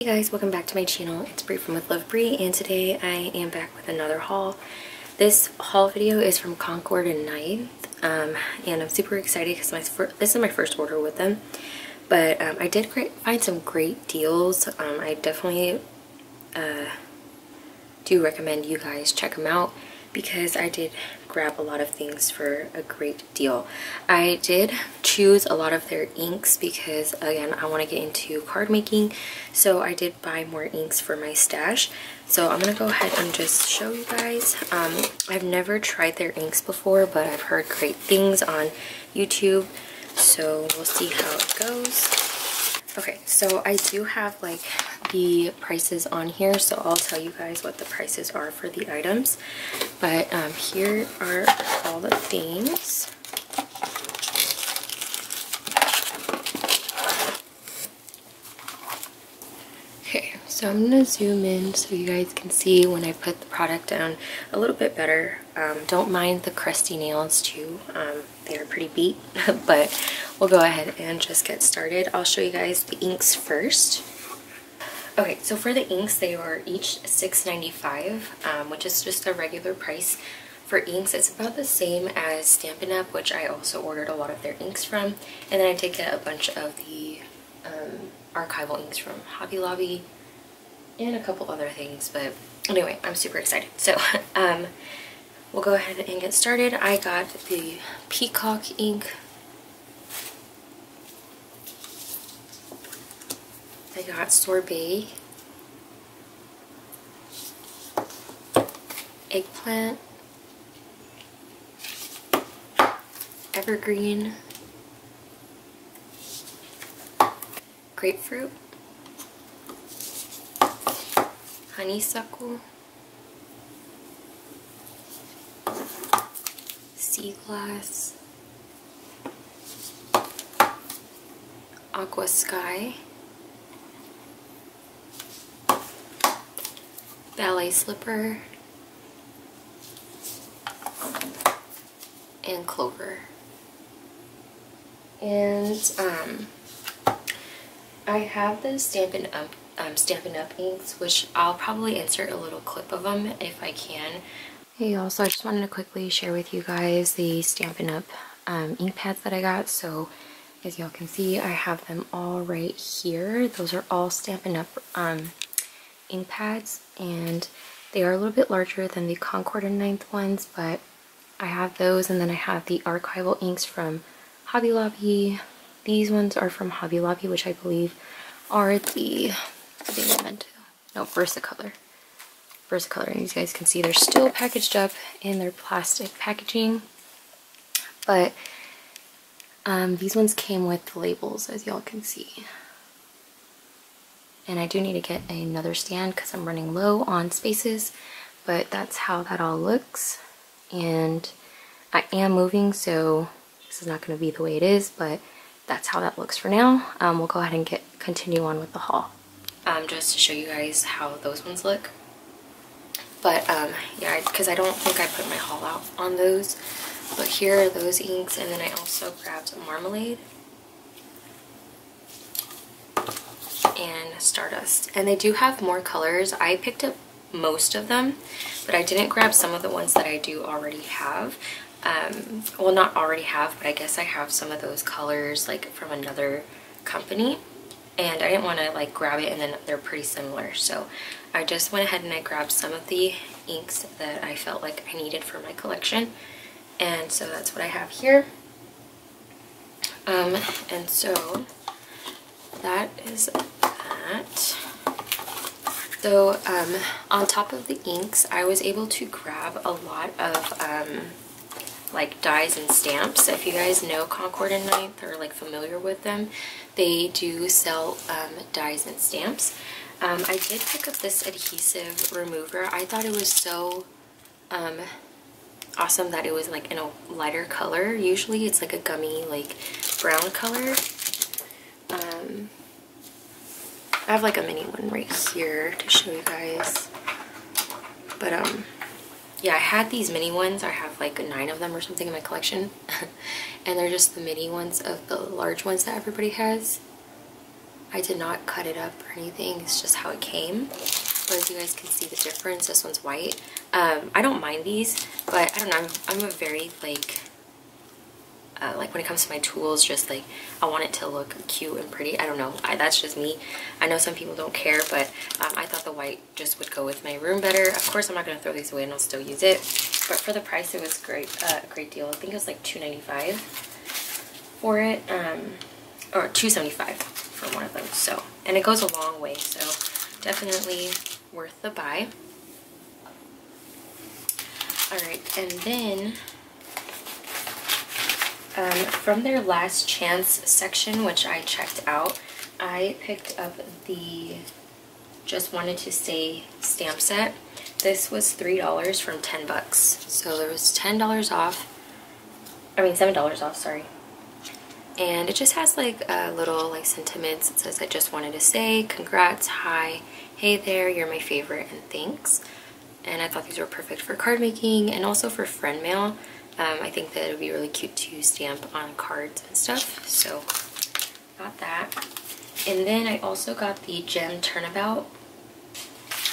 Hey guys, welcome back to my channel. It's Bre from With Love Bre and today I am back with another haul. This haul video is from Concord and Ninth um, and I'm super excited because this is my first order with them. But um, I did find some great deals. Um, I definitely uh, do recommend you guys check them out because I did grab a lot of things for a great deal. I did choose a lot of their inks because again I want to get into card making so I did buy more inks for my stash. So I'm to go ahead and just show you guys. Um, I've never tried their inks before but I've heard great things on YouTube so we'll see how it goes. Okay, so I do have like the prices on here, so I'll tell you guys what the prices are for the items. But um, here are all the things. Okay, so I'm going to zoom in so you guys can see when I put the product down a little bit better. Um, don't mind the crusty nails too. Um, they are pretty beat, but we'll go ahead and just get started. I'll show you guys the inks first. Okay, so for the inks, they are each $6.95, um, which is just a regular price. For inks, it's about the same as Stampin' Up, which I also ordered a lot of their inks from. And then I did get a bunch of the um, archival inks from Hobby Lobby and a couple other things. But anyway, I'm super excited. So um, we'll go ahead and get started. I got the Peacock ink I got sorbet, eggplant, evergreen, grapefruit, honeysuckle, sea glass, aqua sky, ballet slipper, and clover. And um, I have the Stampin' Up, um, Stampin' Up inks, which I'll probably insert a little clip of them if I can. Hey also I just wanted to quickly share with you guys the Stampin' Up um, ink pads that I got. So as y'all can see, I have them all right here. Those are all Stampin' Up um, ink pads and they are a little bit larger than the Concord and Ninth ones, but I have those and then I have the archival inks from Hobby Lobby. These ones are from Hobby Lobby, which I believe are the, I think I meant to, no, Versacolor. Versacolor, and you guys can see they're still packaged up in their plastic packaging, but um, these ones came with the labels, as y'all can see. And I do need to get another stand because I'm running low on spaces, but that's how that all looks. And I am moving, so this is not going to be the way it is, but that's how that looks for now. Um, we'll go ahead and get continue on with the haul. Um, just to show you guys how those ones look. But um, yeah, because I don't think I put my haul out on those. But here are those inks, and then I also grabbed marmalade and Stardust. And they do have more colors. I picked up most of them, but I didn't grab some of the ones that I do already have. Um, well, not already have, but I guess I have some of those colors like from another company. And I didn't want to like grab it and then they're pretty similar. So I just went ahead and I grabbed some of the inks that I felt like I needed for my collection. And so that's what I have here. Um, and so that is that. So um, on top of the inks, I was able to grab a lot of um, like dies and stamps. If you guys know Concord and Ninth or like familiar with them, they do sell um, dies and stamps. Um, I did pick up this adhesive remover. I thought it was so um, awesome that it was like in a lighter color. Usually it's like a gummy like brown color. Um, I have like a mini one right here to show you guys. But um, yeah, I had these mini ones. I have like nine of them or something in my collection. and they're just the mini ones of the large ones that everybody has. I did not cut it up or anything. It's just how it came. But as you guys can see the difference, this one's white. Um, I don't mind these, but I don't know. I'm, I'm a very like uh, like when it comes to my tools just like I want it to look cute and pretty. I don't know. I, that's just me. I know some people don't care but um, I thought the white just would go with my room better. Of course I'm not gonna throw these away and I'll still use it but for the price it was great uh, a great deal. I think it was like $2.95 for it um, or $2.75 for one of them so and it goes a long way so definitely worth the buy. All right and then um, from their last chance section, which I checked out, I picked up the Just Wanted to Stay stamp set. This was $3 from 10 bucks. So there was $10 off. I mean, $7 off, sorry. And it just has like a little like sentiments. It says, I just wanted to say, congrats, hi, hey there, you're my favorite, and thanks. And I thought these were perfect for card making and also for friend mail. Um, I think that it would be really cute to stamp on cards and stuff. So got that. And then I also got the gem turnabout.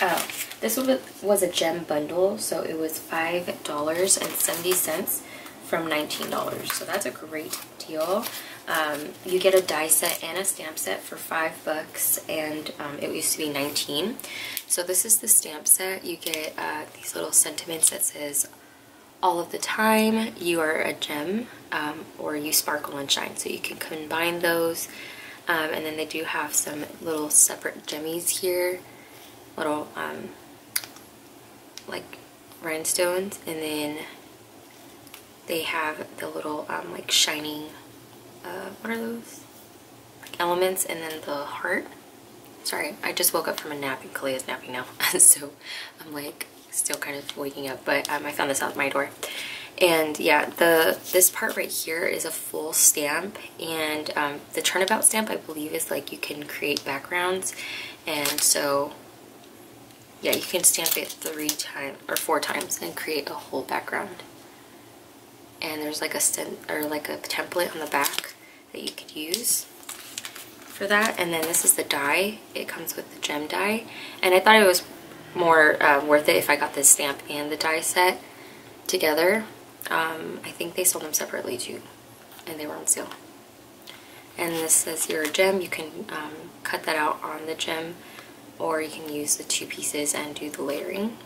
Oh, this was a gem bundle, so it was $5.70 from $19. So that's a great deal. Um, you get a die set and a stamp set for five bucks, and um, it used to be 19. So this is the stamp set. You get uh, these little sentiments that says all of the time you are a gem um, or you sparkle and shine so you can combine those. Um, and then they do have some little separate jemmies here little um, like rhinestones and then they have the little um, like shining uh, what are those? Like elements and then the heart. Sorry I just woke up from a nap and Kalea's napping now so I'm like still kind of waking up, but um, I found this out my door. And yeah, the this part right here is a full stamp, and um, the turnabout stamp I believe is like you can create backgrounds, and so yeah, you can stamp it three times or four times and create a whole background. And there's like a stent or like a template on the back that you could use for that. And then this is the die. It comes with the gem die, and I thought it was more uh, worth it if I got this stamp and the die set together. Um, I think they sold them separately too, and they were on sale. And this says you're a gem. You can um, cut that out on the gem, or you can use the two pieces and do the layering.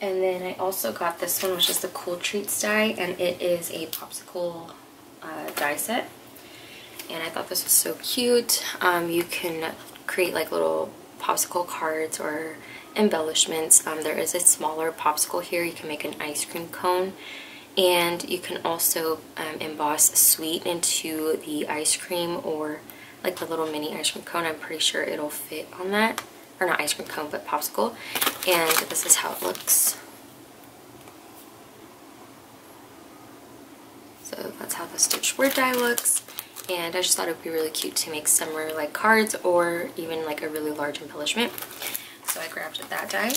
And then I also got this one, which is the Cool Treats die, and it is a popsicle uh, die set. And I thought this was so cute. Um, you can create like little popsicle cards or embellishments. Um, there is a smaller popsicle here. You can make an ice cream cone. And you can also um, emboss sweet into the ice cream or like the little mini ice cream cone. I'm pretty sure it'll fit on that. Or not ice cream cone, but popsicle. And this is how it looks. So that's how the stitched word die looks and I just thought it would be really cute to make summer like cards or even like a really large embellishment. So I grabbed that die.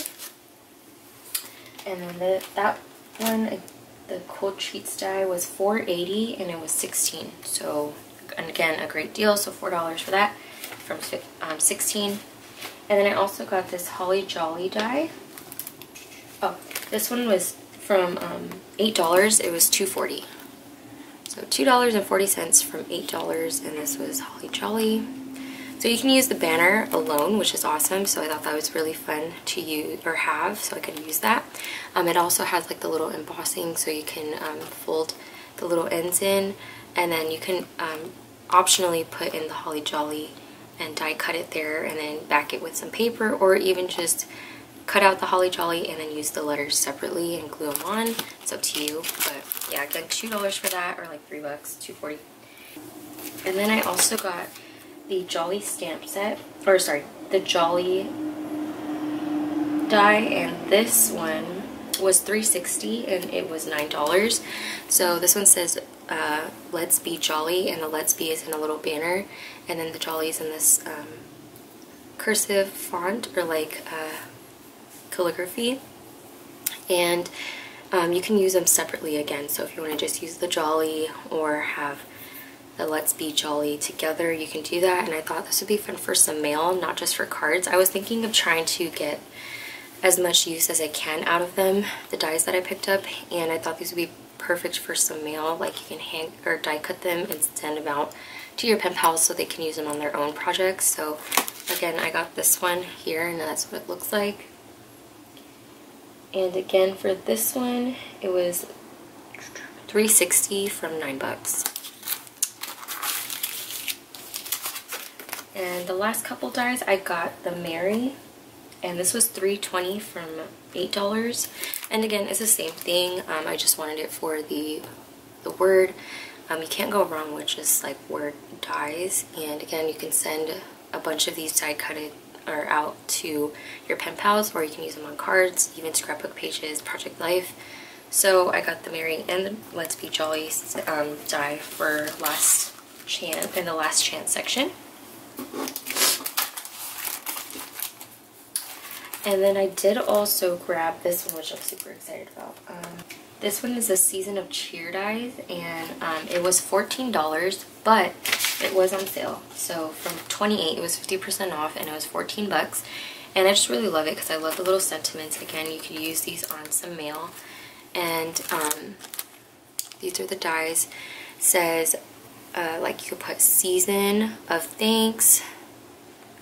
And then the, that one, the Cool Treats die was 4.80 and it was 16. So and again, a great deal. So $4 for that from um, 16. And then I also got this Holly Jolly die. Oh, this one was from um, $8. It was 2.40. So $2.40 from $8 and this was Holly Jolly. So you can use the banner alone, which is awesome. So I thought that was really fun to use or have, so I could use that. Um, it also has like the little embossing, so you can um, fold the little ends in, and then you can um, optionally put in the Holly Jolly and die cut it there, and then back it with some paper, or even just cut out the Holly Jolly and then use the letters separately and glue them on. It's up to you, but yeah, again, two dollars for that, or like three bucks, two forty. And then I also got the Jolly stamp set, or sorry, the Jolly die, and this one was 360 and it was nine dollars so this one says uh, let's be jolly and the let's be is in a little banner and then the jolly is in this um, cursive font or like uh, calligraphy and um, you can use them separately again so if you want to just use the jolly or have the Let's Be Jolly together, you can do that. And I thought this would be fun for some mail, not just for cards. I was thinking of trying to get as much use as I can out of them, the dies that I picked up. And I thought these would be perfect for some mail. Like you can hang or die cut them and send them out to your pen pals so they can use them on their own projects. So again, I got this one here and that's what it looks like. And again, for this one, it was 360 from 9 bucks. And the last couple dies, I got the Mary. And this was 320 from $8. And again, it's the same thing. Um, I just wanted it for the, the word. Um, you can't go wrong with just like word dies. And again, you can send a bunch of these die cutted or out to your pen pals or you can use them on cards, even scrapbook pages, project life. So I got the Mary and the Let's Be Jolly um, die for last chance in the last chance section. And then I did also grab this one, which I'm super excited about. Um, this one is a Season of Cheer dies, and um, it was $14, but it was on sale. So from 28 it was 50% off, and it was 14 bucks. And I just really love it because I love the little sentiments. Again, you could use these on some mail and um, these are the dies. It says uh, like you could put season of thanks,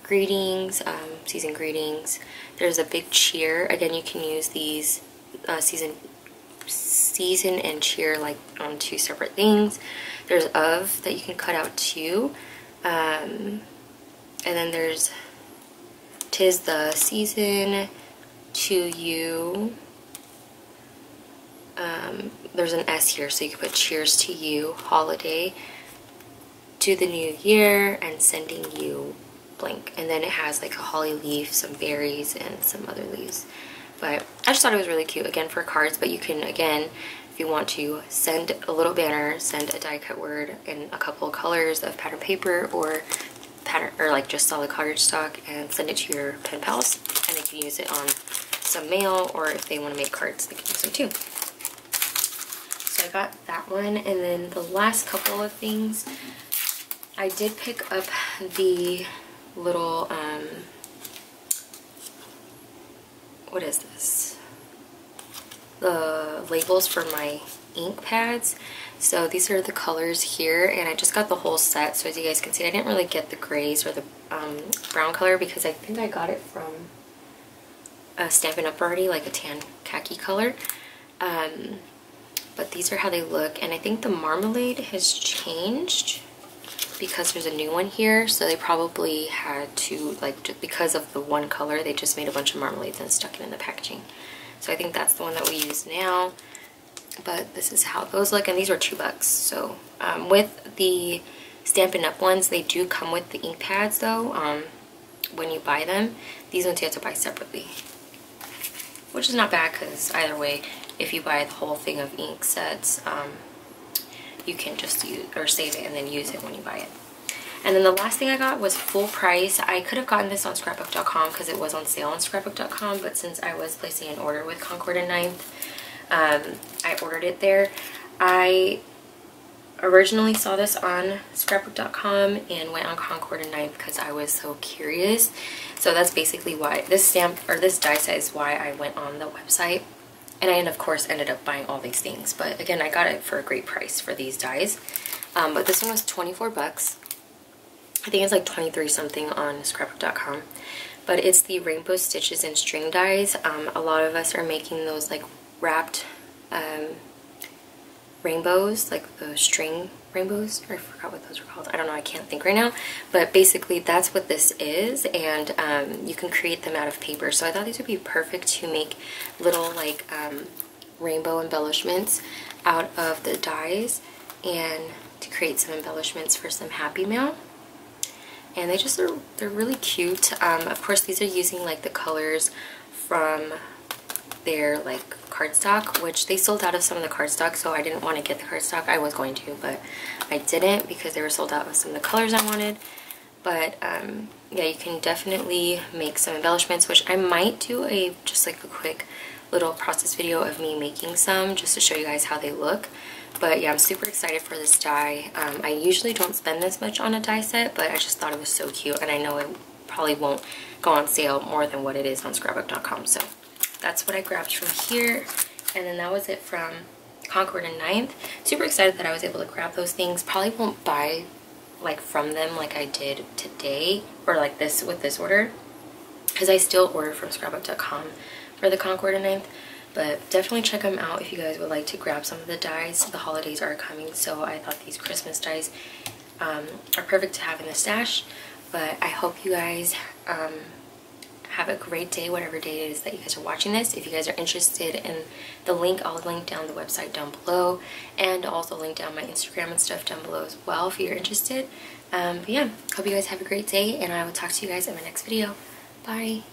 greetings, um, season greetings. There's a big cheer. Again, you can use these uh, season season and cheer like on two separate things. There's of that you can cut out too. Um, and then there's tis the season to you um, there's an S here, so you can put cheers to you, holiday, to the new year, and sending you blank. And then it has like a holly leaf, some berries, and some other leaves. But I just thought it was really cute, again, for cards. But you can, again, if you want to send a little banner, send a die cut word in a couple of colors of pattern paper or pattern or like just solid cardstock and send it to your pen pals and they can use it on some mail or if they want to make cards they can use them too. So I got that one. And then the last couple of things, I did pick up the little, um, what is this? The labels for my ink pads. So these are the colors here and I just got the whole set. So as you guys can see, I didn't really get the grays or the um, brown color because I think I got it from uh, Stampin' Up! already, like a tan khaki color. Um, but these are how they look and I think the marmalade has changed because there's a new one here so they probably had to like just because of the one color they just made a bunch of marmalades and stuck it in the packaging. So I think that's the one that we use now but this is how those look and these were two bucks. So um, with the Stampin' Up! ones they do come with the ink pads though um, when you buy them. These ones you have to buy separately which is not bad because either way if you buy the whole thing of ink sets, um, you can just use or save it and then use it when you buy it. And then the last thing I got was full price. I could have gotten this on scrapbook.com because it was on sale on scrapbook.com, but since I was placing an order with Concord and Ninth, um, I ordered it there. I originally saw this on scrapbook.com and went on Concord and Ninth because I was so curious. So that's basically why this stamp or this die set is why I went on the website. And I, of course, ended up buying all these things. But again, I got it for a great price for these dies. Um, but this one was 24 bucks. I think it's like 23 something on scrapbook.com. But it's the rainbow stitches and string dies. Um, a lot of us are making those like wrapped um, rainbows, like the string rainbows. I forgot what those are called. I don't know. I can't think right now. But basically, that's what this is. And um, you can create them out of paper. So I thought these would be perfect to make little like um, rainbow embellishments out of the dies and to create some embellishments for some Happy Mail. And they just are, they're really cute. Um, of course, these are using like the colors from their like cardstock, which they sold out of some of the cardstock, so I didn't want to get the cardstock. I was going to, but I didn't because they were sold out of some of the colors I wanted. But um, yeah, you can definitely make some embellishments, which I might do a just like a quick little process video of me making some just to show you guys how they look. But yeah, I'm super excited for this die. Um, I usually don't spend this much on a die set, but I just thought it was so cute and I know it probably won't go on sale more than what it is on scrapbook.com. So that's what I grabbed from here. And then that was it from Concord and Ninth. Super excited that I was able to grab those things. Probably won't buy like from them like I did today or like this with this order because I still order from scrapbook.com for the Concord and Ninth. But definitely check them out if you guys would like to grab some of the dies. The holidays are coming, so I thought these Christmas dies um, are perfect to have in the stash. But I hope you guys um, have a great day, whatever day it is that you guys are watching this. If you guys are interested in the link, I'll link down the website down below and also link down my Instagram and stuff down below as well if you're interested. Um, but yeah, hope you guys have a great day and I will talk to you guys in my next video. Bye.